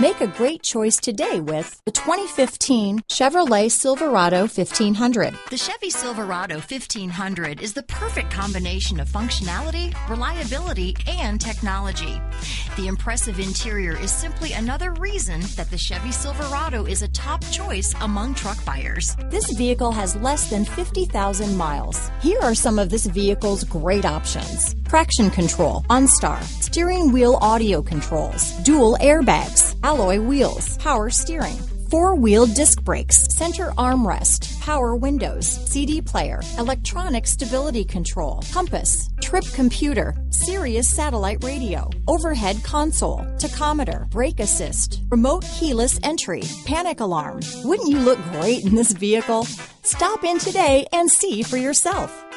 Make a great choice today with the 2015 Chevrolet Silverado 1500. The Chevy Silverado 1500 is the perfect combination of functionality, reliability, and technology. The impressive interior is simply another reason that the Chevy Silverado is a top choice among truck buyers. This vehicle has less than 50,000 miles. Here are some of this vehicle's great options. Traction control, OnStar, steering wheel audio controls, dual airbags, alloy wheels, power steering, four-wheel disc brakes, center armrest, power windows, CD player, electronic stability control, compass, trip computer, Sirius satellite radio, overhead console, tachometer, brake assist, remote keyless entry, panic alarm. Wouldn't you look great in this vehicle? Stop in today and see for yourself.